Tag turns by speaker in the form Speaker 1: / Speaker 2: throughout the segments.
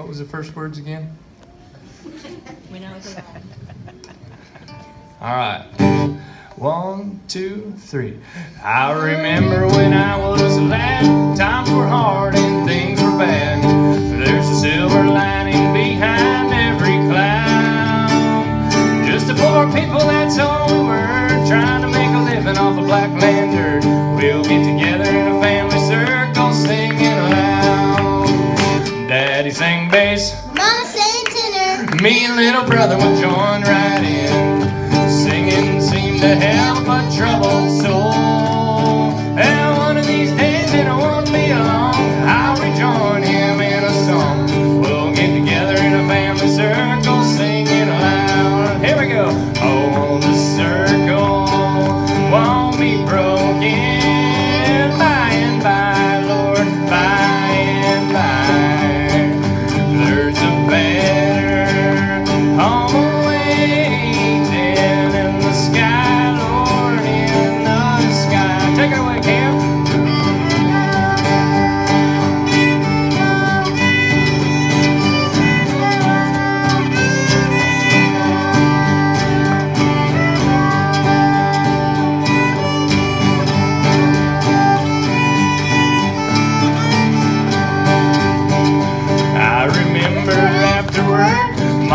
Speaker 1: What was the first words again?
Speaker 2: We know it's a
Speaker 1: All right. One, two, three. I remember when I was a lad, times were hard and things were bad. There's a silver lining behind every cloud. Just the poor people, that's all we were, trying to make a living off of black land dirt. We'll get together me and little brother would join right in. Singing seemed to help a troubled soul.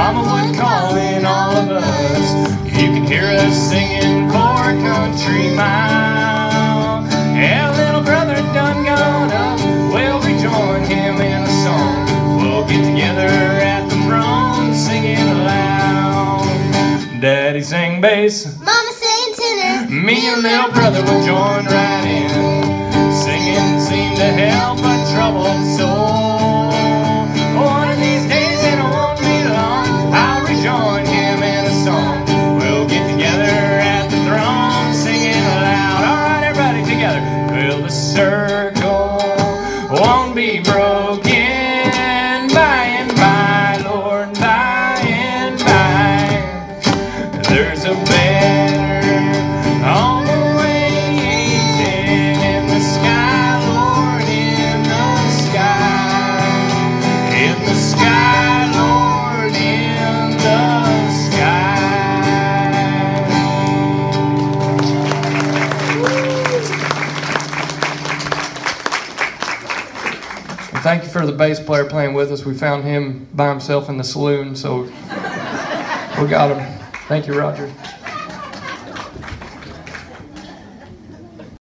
Speaker 1: Mama would call in all of us. You could hear us singing for a country mile. And little brother done gone up, we'll rejoin him in a song. We'll get together at the throne, singing loud. Daddy sang bass,
Speaker 3: Mama sang tenor.
Speaker 1: me and little brother would join right in. Singing seemed to help a troubled soul. Circle won't be broken by and by, Lord, by and by. There's a better home waiting in the sky, Lord, in the sky. In the sky, thank you for the bass player playing with us. We found him by himself in the saloon, so we got him. Thank you, Roger.